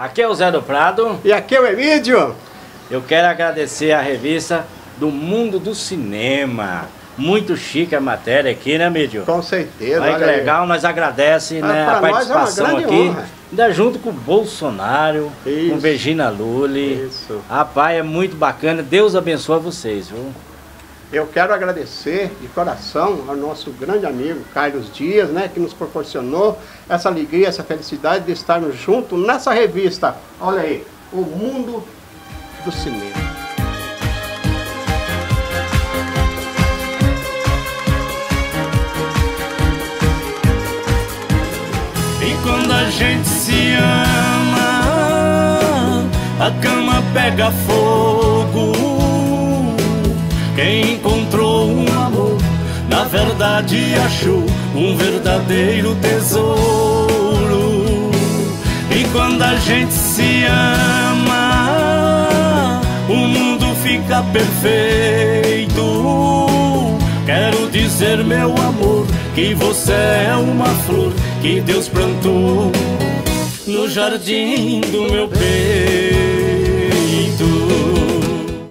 Aqui é o Zé do Prado. E aqui é o Emílio. Eu quero agradecer a revista do Mundo do Cinema. Muito chique a matéria aqui, né, Mídio? Com certeza. Olha que legal, nós agradecemos né, a participação é aqui. Honra. Ainda junto com o Bolsonaro, Isso. com Virginia Lully. Isso. Rapaz, é muito bacana. Deus abençoe vocês, viu? Eu quero agradecer de coração ao nosso grande amigo Carlos Dias, né, que nos proporcionou essa alegria, essa felicidade de estarmos juntos nessa revista. Olha aí, o mundo do cinema. E quando a gente se ama, a cama pega fogo. Quem encontrou um amor, na verdade achou um verdadeiro tesouro. E quando a gente se ama, o mundo fica perfeito. Quero dizer, meu amor, que você é uma flor que Deus plantou no jardim do meu peito.